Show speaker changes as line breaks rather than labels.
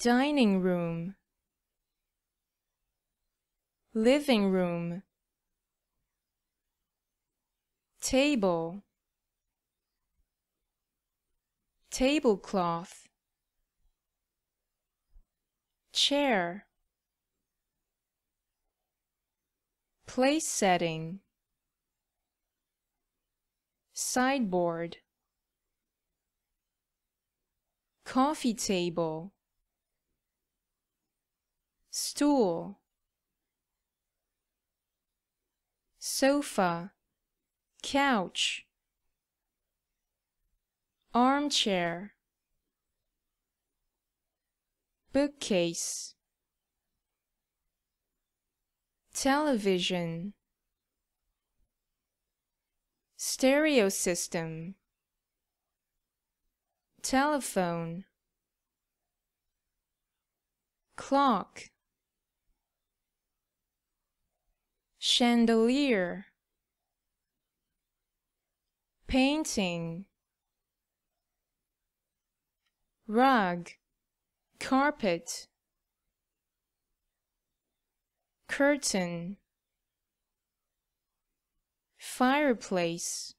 dining room living room table tablecloth chair place setting sideboard coffee table stool. Sofa. Couch. Armchair. Bookcase. Television. Stereo system. Telephone. Clock chandelier. Painting. Rug. Carpet. Curtain. Fireplace